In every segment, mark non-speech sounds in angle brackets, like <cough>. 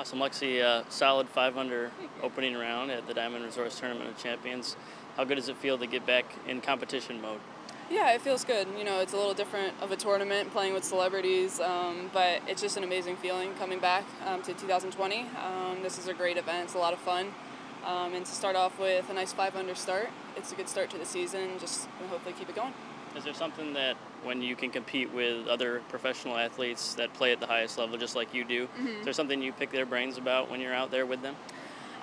Awesome, Lexi. Uh, solid 500 opening round at the Diamond Resorts Tournament of Champions. How good does it feel to get back in competition mode? Yeah, it feels good. You know, it's a little different of a tournament, playing with celebrities, um, but it's just an amazing feeling coming back um, to 2020. Um, this is a great event. It's a lot of fun. Um, and to start off with a nice five under start, it's a good start to the season. Just hopefully keep it going. Is there something that when you can compete with other professional athletes that play at the highest level, just like you do, mm-hmm. is there something you pick their brains about when you're out there with them?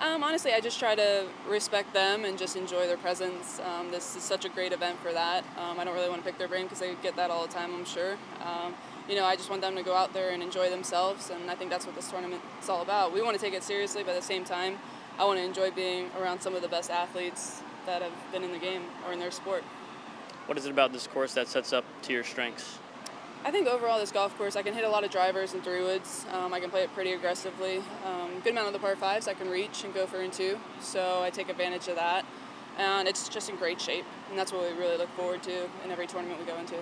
Um, honestly, I just try to respect them and just enjoy their presence. Um, this is such a great event for that. Um, I don't really want to pick their brain because they get that all the time, I'm sure. Um, you know, I just want them to go out there and enjoy themselves, and I think that's what this tournament is all about. We want to take it seriously, but at the same time, I want to enjoy being around some of the best athletes that have been in the game or in their sport. What is it about this course that sets up to your strengths? I think overall this golf course, I can hit a lot of drivers and three woods. Um, I can play it pretty aggressively. Um, good amount of the par fives I can reach and go for in two, so I take advantage of that. And it's just in great shape, and that's what we really look forward to in every tournament we go into.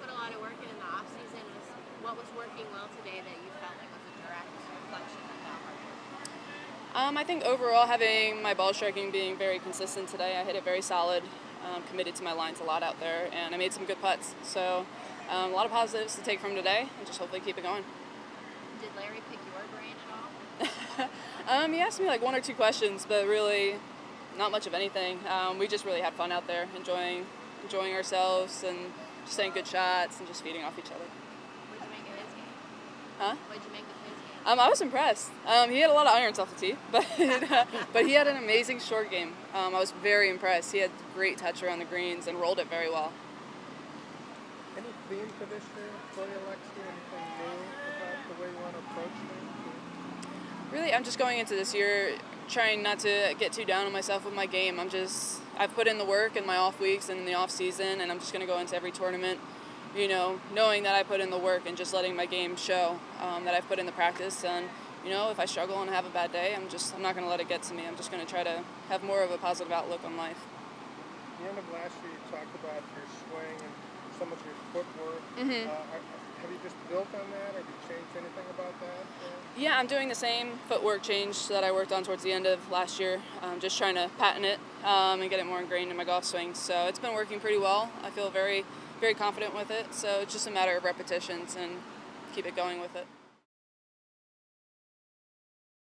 Put a lot of work in in the off season. What was working well today that you felt like was a direct reflection of that work? Um, I think overall having my ball striking being very consistent today, I hit it very solid um, committed to my lines a lot out there, and I made some good putts. So um, a lot of positives to take from today, and just hopefully keep it going. Did Larry pick your brain at all? <laughs> um, he asked me like one or two questions, but really not much of anything. Um, we just really had fun out there, enjoying enjoying ourselves and just saying good shots and just feeding off each other. What did you make of his game? Huh? What did you make of um, I was impressed. Um, he had a lot of irons off the tee, but <laughs> uh, but he had an amazing short game. Um, I was very impressed. He had great touch around the greens and rolled it very well. Any theme for this year Anything new about the way you want to approach things? Really, I'm just going into this year trying not to get too down on myself with my game. I'm just I've put in the work in my off weeks and in the off season, and I'm just going to go into every tournament you know, knowing that I put in the work and just letting my game show um, that I've put in the practice. And, you know, if I struggle and have a bad day, I'm just, I'm not going to let it get to me. I'm just going to try to have more of a positive outlook on life. The end of last year, you talked about your swing and some of your footwork. Mm-hmm. Uh, have you just built on that? Have you changed anything about that? Yeah, I'm doing the same footwork change that I worked on towards the end of last year. I'm just trying to patent it um, and get it more ingrained in my golf swing. So it's been working pretty well. I feel very very confident with it. So it's just a matter of repetitions and keep it going with it.